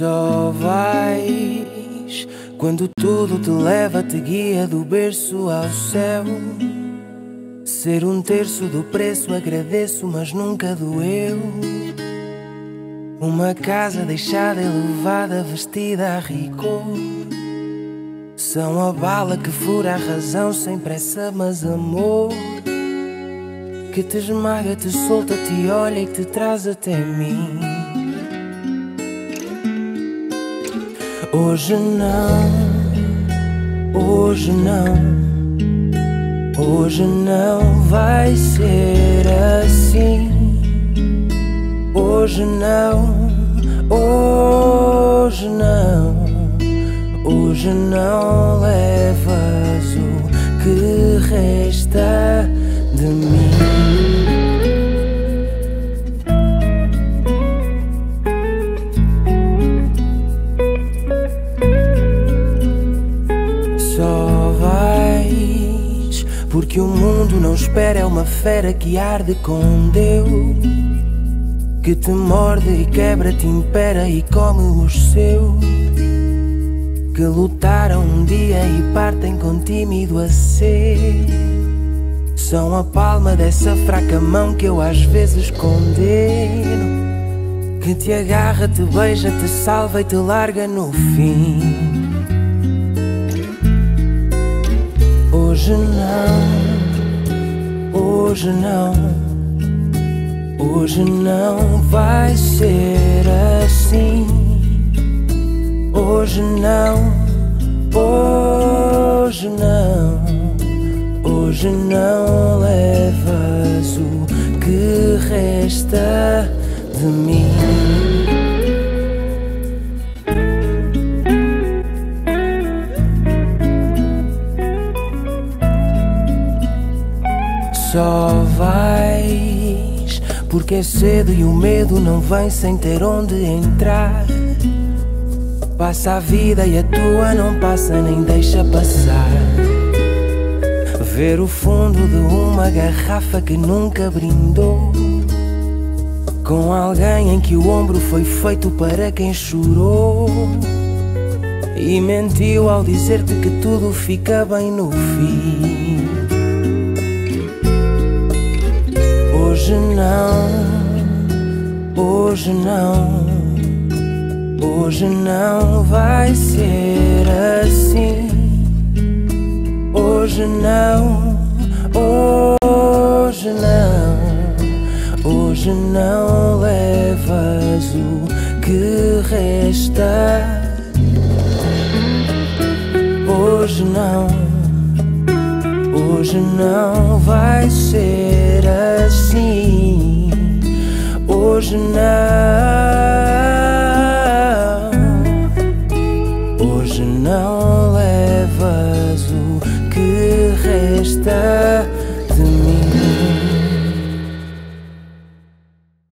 Só vais quando tudo te leva, te guia do berço ao céu. Ser um terço do preço agradeço, mas nunca doeu. Uma casa deixada, elevada, vestida a rigor. São a bala que fura a razão sem pressa, mas amor. Que te esmaga, te solta, te olha e te traz até mim. Hoje não, hoje não, hoje não vai ser assim. Hoje não, hoje não, hoje não levas Vais porque o mundo não espera, é uma fera que arde com Deus que te morde e quebra, te impera e come os seus que lutaram um dia e partem com tímido aceio. São a palma dessa fraca mão que eu às vezes condeno. Que te agarra, te beija, te salva e te larga no fim. Hoje não, hoje não. Hoje não vai ser assim. Hoje não, hoje não, hoje não levas o que resta de mim. Só vais porque é cedo e o medo não vem sem ter onde entrar. Passa a vida e a tua não passa nem deixa passar. Ver o fundo de uma garrafa que nunca brindou. Com alguém em que o ombro foi feito para quem chorou. E mentiu ao dizer-te que tudo fica bem no fim. Hoje não, hoje não, hoje não vai ser assim. Hoje não, hoje não, hoje não levas o que resta. Hoje não, hoje não vai ser assim. Hoje não.